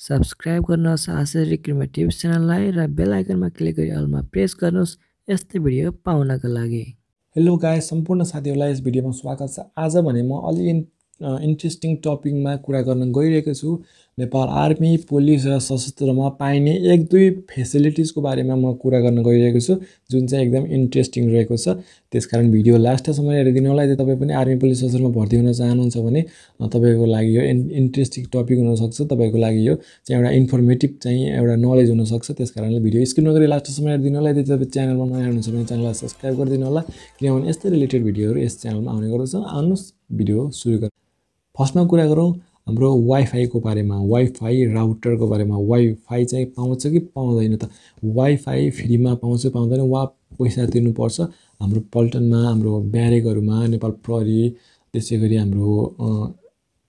Subscribe गर्नुहोस् आशा recruitment च्यानललाई र बेल आइकनमा क्लिक गरी अलमा प्रेस गर्नुहोस् यस्तै भिडियो पाउनका लागि। हेलो गाई सम्पूर्ण साथीहरूलाई यस भिडियोमा स्वागत छ। आज भने म अलि इन्ट्रेस्टिङ टपिकमा कुरा गर्न गइरहेको छु। नेपाल आर्मी पुलिस र सशस्त्रमा पाइने एक दुई फेसिलिटिजको बारेमा म कुरा गर्न गइरहेको छु जुन चाहिँ एकदम इन्ट्रेस्टिङ रहेको छ। त्यसकारण भिडियो लास्टसम्म हेरिदिनु होला। यदि तपाईँ पनि आर्मी पुलिस सशस्त्रमा भर्ती हुन चाहनुहुन्छ भने तपाईँको लागि यो इन्ट्रेस्टिङ टपिक हुनसक्छ। तपाईँको लागि यो चाहिँ एउटा इन्फर्मेटिभ चाहिँ एउटा नलेज हुनसक्छ। त्यस कारणले भिडियो स्क्रिन नगरी लास्टसम्म हेरिदिनु होला। यदि तपाईँ च्यानलमा नयाँ हुनुहुन्छ भने च्यानललाई सब्सक्राइब गरिदिनु होला। किनभने यस्तै रिलेटेड भिडियोहरू यस च्यानलमा आउने गर्दछ। आउनुहोस् भिडियो सुरु गरौँ फर्स्टमा कुरा गरौँ। हाम्रो वाइफाईको बारेमा वाइफाई राउटरको बारेमा वाइफाई चाहिँ पाउँछ कि पाउँदैन त? वाइफाई फ्रीमा पाउँछ पाउँदैन वा पैसा तिर्नुपर्छ? हाम्रो पल्टनमा हाम्रो ब्यारेकहरूमा नेपाल प्रहरी त्यसै गरी हाम्रो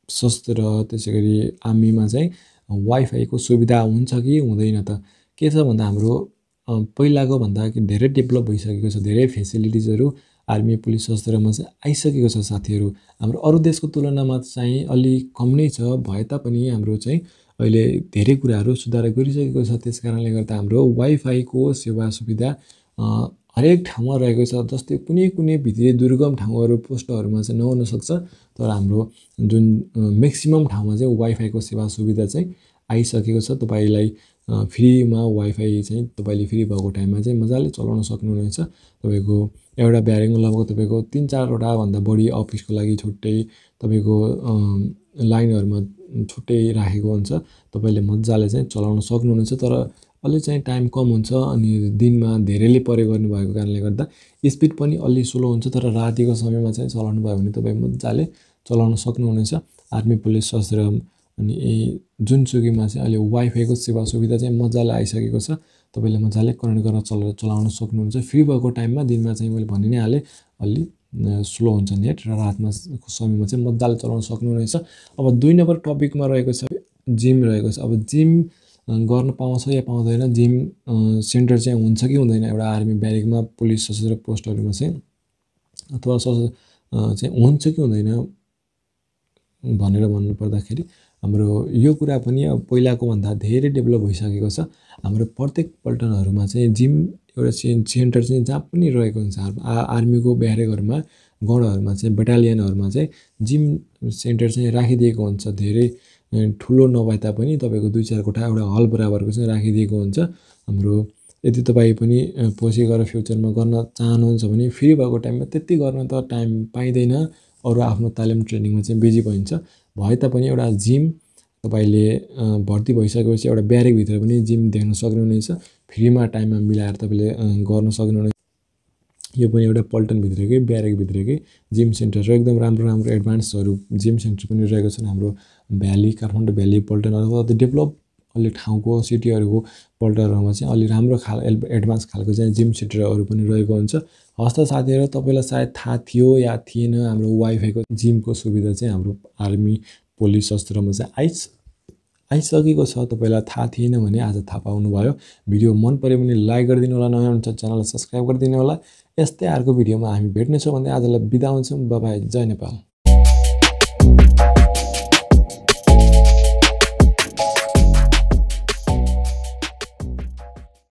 सशस्त्र त्यसै गरी आर्मीमा चाहिँ वाइफाईको सुविधा हुन्छ कि हुँदैन त? के छ भन्दा हाम्रो पहिलाको भन्दा धेरै डेभलप भइसकेको छ धेरै फेसिलिटिजहरू। आर्मी पुलिस शस्त्रमा चाहिँ आइसकेको छ साथीहरू। हाम्रो अरू देशको तुलनामा चाहिँ अलिक कम नै छ भए तापनि हाम्रो चाहिँ अहिले धेरै कुराहरू सुधार गरिसकेको छ। त्यस कारणले गर्दा हाम्रो वाइफाईको सेवा सुविधा हरेक ठाउँमा रहेको छ जस्तै कुनै कुनै भित्री दुर्गम ठाउँहरू पोस्टहरूमा चाहिँ नहुनसक्छ तर हाम्रो जुन म्याक्सिमम् ठाउँमा चाहिँ वाइफाईको सेवा सुविधा चाहिँ आइसकेको छ। तपाईँलाई फ्रीमा वाइफाई चाहिँ तपाईँले फ्री भएको टाइममा चाहिँ मजाले चलाउन सक्नुहुनेछ। तपाईँको एउटा ब्यारेङमा लगभग तपाईँको तिन चारवटाभन्दा बढी अफिसको लागि छुट्टै तपाईँको लाइनहरूमा छुट्टै राखेको हुन्छ। तपाईँले मजाले चाहिँ चलाउन सक्नुहुनेछ तर अलि चाहिँ टाइम कम हुन्छ अनि दिनमा धेरैले प्रयोग गर्नुभएको कारणले गर्दा स्पिड पनि अलि स्लो हुन्छ तर रातिको समयमा चाहिँ चलाउनु भयो भने तपाईँ मजाले चलाउन सक्नुहुनेछ। आर्मी पुलिस शस्त्र अनि जुनसुकैमा चाहिँ अहिले वाइफाईको सेवा सुविधा चाहिँ मजाले आइसकेको छ तपाईँले मजाले कनेक्ट गरेर चला चलाउन सक्नुहुन्छ। फ्री भएको टाइममा दिनमा चाहिँ मैले भनि नै हालेँ अलि स्लो हुन्छ नेट र रातमा समयमा चाहिँ मजाले चलाउन सक्नुहुनेछ अब दुई नम्बर टपिकमा रहेको छ जिम रहेको छ। अब जिम गर्न पाउँछ या पाउँदैन जिम सेन्टर चाहिँ हुन्छ कि हुँदैन एउटा आर्मी ब्यारेकमा पुलिस सशस्त्र पोस्टहरूमा चाहिँ? अथवा सशस्त्र चाहिँ हुन्छ कि हुँदैन? भनेर भन्नुपर्दाखेरि हाम्रो यो कुरा पनि अब पहिलाको भन्दा धेरै डेभलप भइसकेको छ। हाम्रो प्रत्येक पल्टनहरूमा चाहिँ जिम एउटा सेन्टर चाहिँ जहाँ पनि रहेको हुन्छ। आर्मीको ब्यारेकहरूमा गढहरूमा चाहिँ बटालियनहरूमा चाहिँ जिम सेन्टर चाहिँ राखिदिएको हुन्छ। धेरै ठुलो नभए तापनि तपाईँको दुई चार कोठा एउटा हल बराबरको चाहिँ राखिदिएको हुन्छ। हाम्रो यदि तपाईँ पनि पछि गएर फ्युचरमा गर्न चाहनुहुन्छ भने फ्री भएको टाइममा त्यति गर्न त टाइम पाइँदैन। अरू आफ्नो तालिम ट्रेनिङमा चाहिँ बिजी भइन्छ। भए तापनि एउटा जिम तपाईँले भर्ती भइसकेपछि एउटा ब्यारेकभित्र पनि जिम देख्न सक्नुहुनेछ। फ्रीमा टाइममा मिलाएर तपाईँले गर्न सक्नुहुनेछ। यो पनि एउटा पल्टनभित्रकै ब्यारेकभित्रकै जिम सेन्टर र एकदम राम्रो राम्रो एडभान्सहरू जिम सेन्टर पनि रहेको छन् हाम्रो भ्याली काठमाडौँ भ्याली पल्टन अथवा डेभलप अलि ठाउँको सिटीहरूको पल्टनहरूमा चाहिँ अलि राम्रो खाल एडभान्स खालको चाहिँ जिम सेन्टरहरू पनि रहेको हुन्छ। हस्त साथीहरू तपाईँलाई सायद थाहा थियो या थिएन हाम्रो वाइफाईको जिमको सुविधा चाहिँ हाम्रो आर्मी पुलिस शस्त्रमा चाहिँ आइस आइसकेको छ। तपाईँलाई थाहा थिएन भने आज थाहा पाउनुभयो। भिडियो मन पऱ्यो भने लाइक गरिदिनु होला नयाँ हुन्छ च्यानललाई सब्सक्राइब गरिदिनु होला। यस्तै अर्को भिडियोमा हामी भेट्नेछौँ भन्दै आजलाई बिदा हुन्छौँ। बाबाई जय नेपाल।